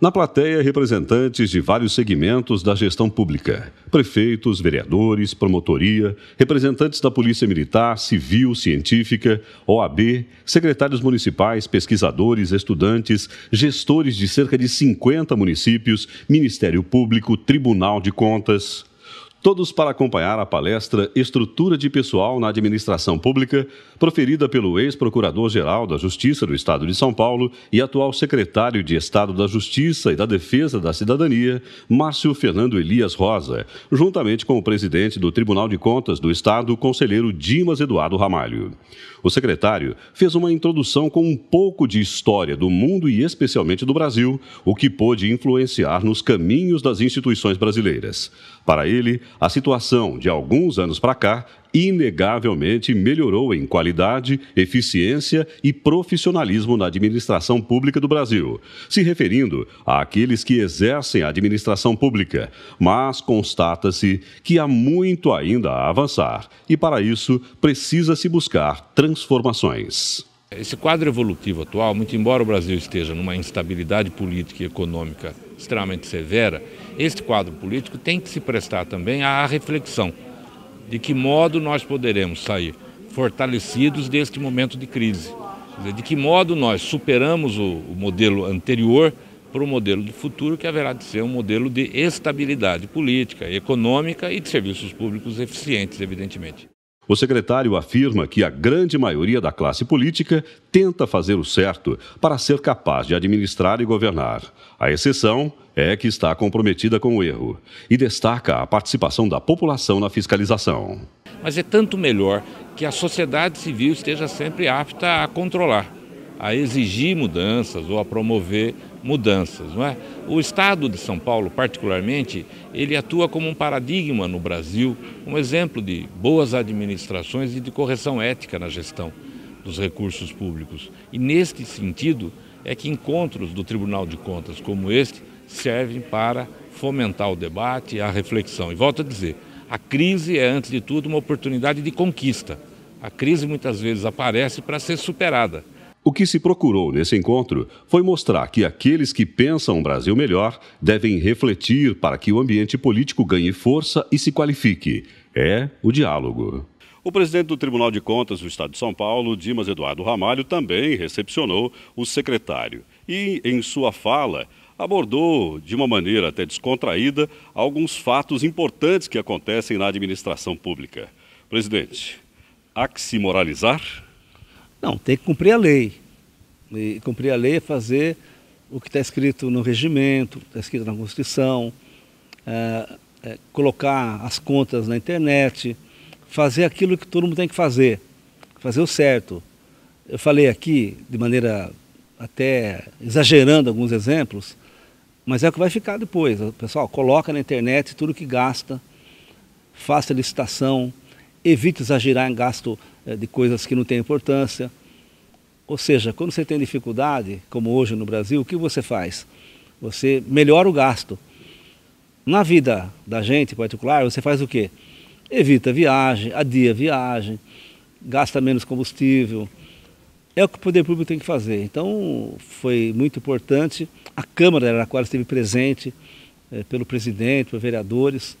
Na plateia, representantes de vários segmentos da gestão pública: prefeitos, vereadores, promotoria, representantes da Polícia Militar, Civil, Científica, OAB, secretários municipais, pesquisadores, estudantes, gestores de cerca de 50 municípios, Ministério Público, Tribunal de Contas, todos para acompanhar a palestra Estrutura de Pessoal na Administração Pública, proferida pelo ex-procurador-geral da Justiça do Estado de São Paulo e atual secretário de Estado da Justiça e da Defesa da Cidadania, Márcio Fernando Elias Rosa, juntamente com o presidente do Tribunal de Contas do Estado, conselheiro Dimas Eduardo Ramalho. O secretário fez uma introdução com um pouco de história do mundo e especialmente do Brasil, o que pôde influenciar nos caminhos das instituições brasileiras. Para ele, a situação de alguns anos para cá inegavelmente melhorou em qualidade, eficiência e profissionalismo na administração pública do Brasil, se referindo àqueles que exercem a administração pública, mas constata-se que há muito ainda a avançar e, para isso, precisa-se buscar transformações. Esse quadro evolutivo atual, muito embora o Brasil esteja numa instabilidade política e econômica extremamente severa, este quadro político tem que se prestar também à reflexão de que modo nós poderemos sair fortalecidos deste momento de crise. De que modo nós superamos o modelo anterior para o modelo do futuro, que haverá de ser um modelo de estabilidade política, econômica e de serviços públicos eficientes, evidentemente. O secretário afirma que a grande maioria da classe política tenta fazer o certo para ser capaz de administrar e governar. A exceção é que está comprometida com o erro e destaca a participação da população na fiscalização. Mas é tanto melhor que a sociedade civil esteja sempre apta a controlar, a exigir mudanças ou a promover mudanças. Não é? O Estado de São Paulo, particularmente, ele atua como um paradigma no Brasil, um exemplo de boas administrações e de correção ética na gestão dos recursos públicos. E neste sentido é que encontros do Tribunal de Contas como este servem para fomentar o debate e a reflexão. E volto a dizer, a crise é, antes de tudo, uma oportunidade de conquista. A crise muitas vezes aparece para ser superada. O que se procurou nesse encontro foi mostrar que aqueles que pensam um Brasil melhor devem refletir para que o ambiente político ganhe força e se qualifique. É o diálogo. O presidente do Tribunal de Contas do Estado de São Paulo, Dimas Eduardo Ramalho, também recepcionou o secretário e, em sua fala, abordou de uma maneira até descontraída alguns fatos importantes que acontecem na administração pública. Presidente, há que se moralizar? Não, tem que cumprir a lei. E cumprir a lei é fazer o que está escrito no regimento, está escrito na Constituição, é, é, colocar as contas na internet, fazer aquilo que todo mundo tem que fazer, fazer o certo. Eu falei aqui, de maneira até exagerando alguns exemplos, mas é o que vai ficar depois. O pessoal coloca na internet tudo que gasta, faça licitação, evite exagerar em gasto é, de coisas que não têm importância. Ou seja, quando você tem dificuldade, como hoje no Brasil, o que você faz? Você melhora o gasto. Na vida da gente em particular, você faz o quê? Evita viagem, adia viagem, gasta menos combustível. É o que o poder público tem que fazer. Então, foi muito importante. A Câmara da qual esteve presente, é, pelo presidente, pelos vereadores,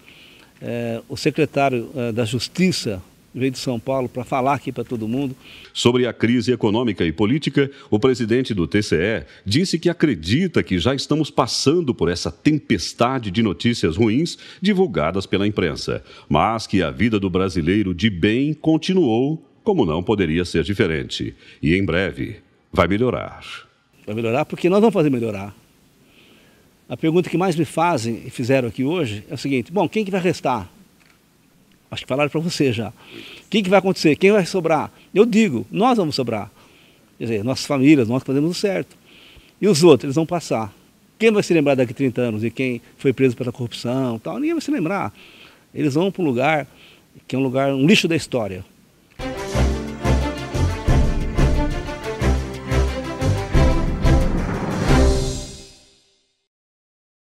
é, o secretário é, da Justiça veio de São Paulo para falar aqui para todo mundo. Sobre a crise econômica e política, o presidente do TCE disse que acredita que já estamos passando por essa tempestade de notícias ruins divulgadas pela imprensa, mas que a vida do brasileiro de bem continuou como não poderia ser diferente. E em breve vai melhorar. Vai melhorar porque nós vamos fazer melhorar. A pergunta que mais me fazem e fizeram aqui hoje é o seguinte: bom, quem que vai restar? Acho que falaram para você já. O que, que vai acontecer? Quem vai sobrar? Eu digo, nós vamos sobrar. Quer dizer, nossas famílias, nós fazemos o certo. E os outros, eles vão passar. Quem vai se lembrar daqui a 30 anos de quem foi preso pela corrupção tal? Ninguém vai se lembrar. Eles vão para um lugar que é um lugar, um lixo da história.